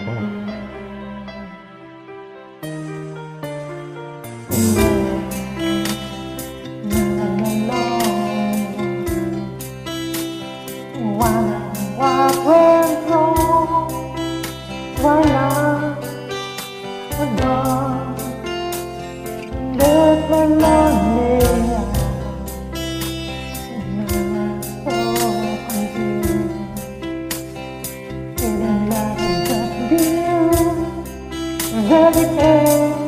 我慢慢老，忘了怎么温柔。hurricane.